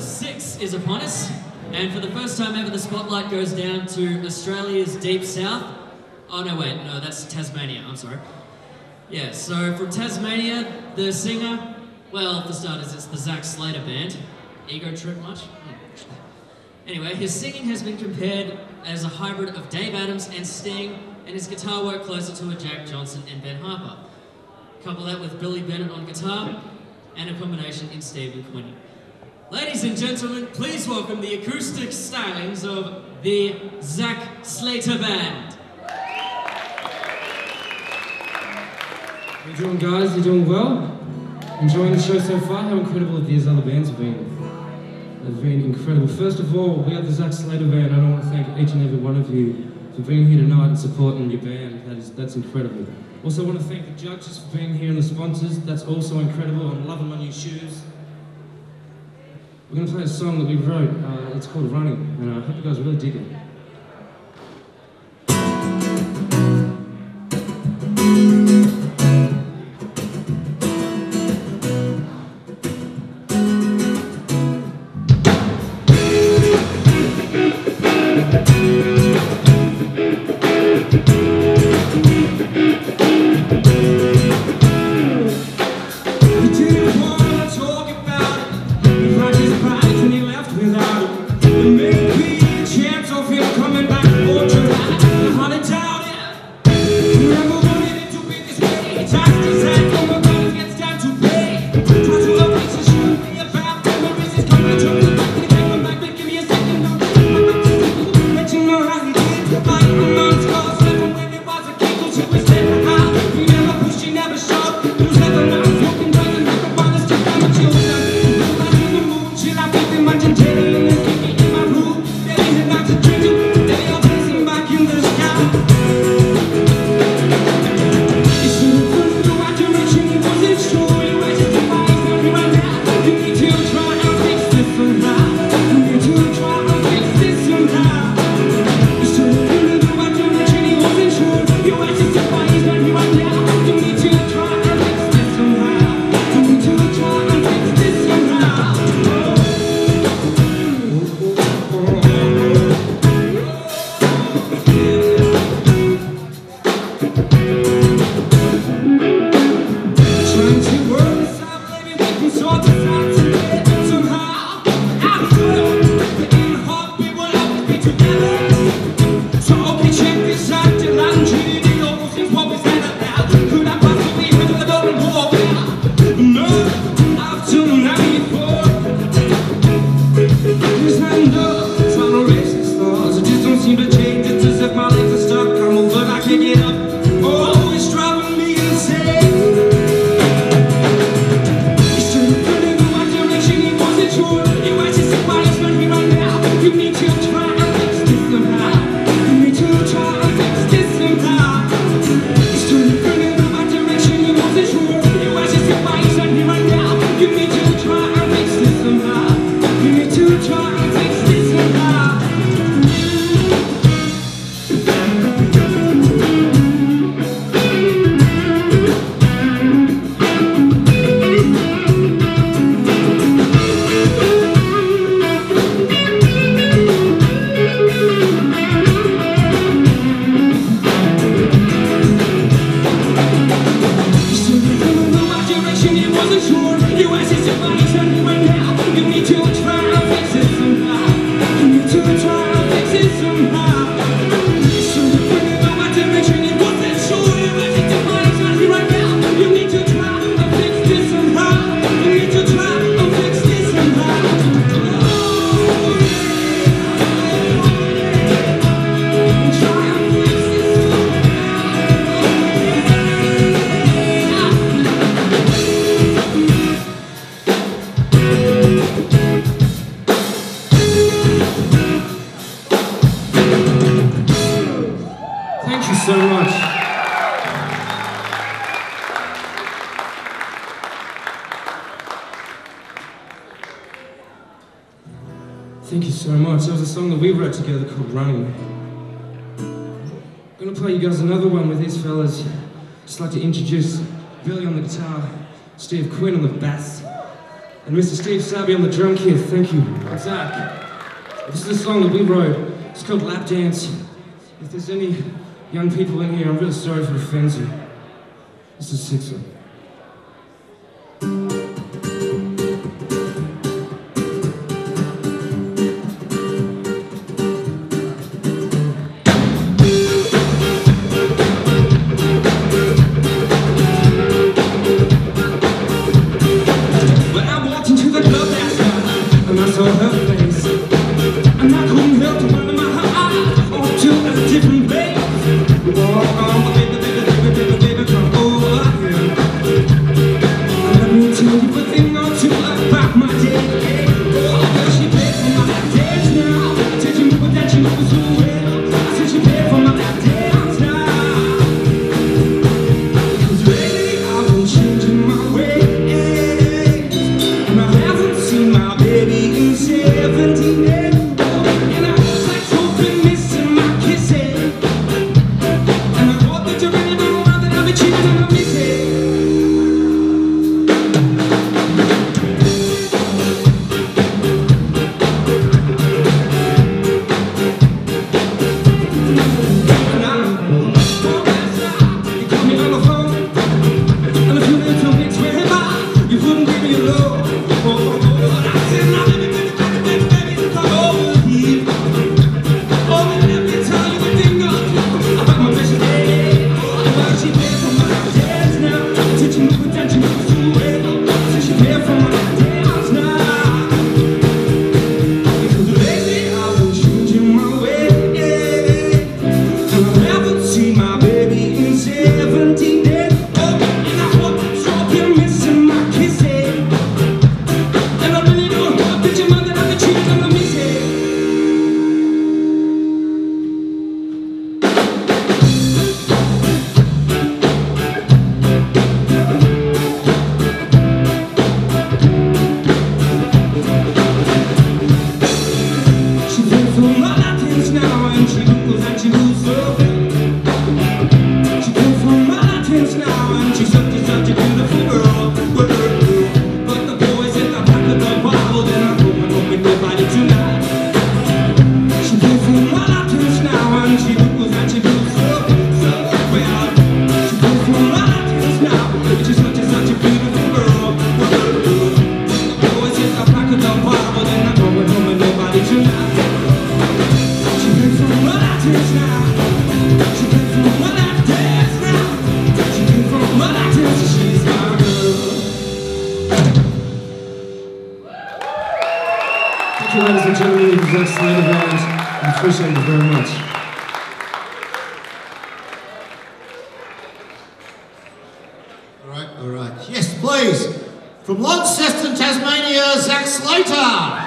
number six is upon us, and for the first time ever, the spotlight goes down to Australia's deep south. Oh no, wait, no, that's Tasmania. I'm sorry. Yeah, so from Tasmania, the singer, well, for starters, it's the Zac Slater band. Ego trip much? Hmm. Anyway, his singing has been compared as a hybrid of Dave Adams and Sting, and his guitar work closer to a Jack Johnson and Ben Harper. Couple that with Billy Bennett on guitar, and a combination in Steve McQueen. Ladies and gentlemen, please welcome the acoustic stylings of the Zac Slater Band. How you doing, guys? You doing well? Enjoying the show so far? How incredible these other bands have been? They've been incredible. First of all, we are the Zac Slater Band, and I want to thank each and every one of you for being here tonight and supporting your band. That is, that's incredible. Also, want to thank the judges for being here and the sponsors. That's also incredible. I'm loving my new shoes. We're going to play a song that we wrote. Uh, it's called Running, and I hope you guys really dig it. Thank you so much. That was a song that we wrote together called Running. I'm gonna play you guys another one with these fellas. Just like to introduce Billy on the guitar, Steve Quinn on the bass, and Mr. Steve Sabi on the drum kit. Thank you, Zac. This is a song that we wrote. It's called Lap Dance. If there's any young people in here, I'm really sorry for offending you. This is six one. 저는 ladies and gentlemen, presents Slate of Lions. I appreciate you very much. All right, all right. Yes, please. From Launceston, Tasmania, Zac Slater.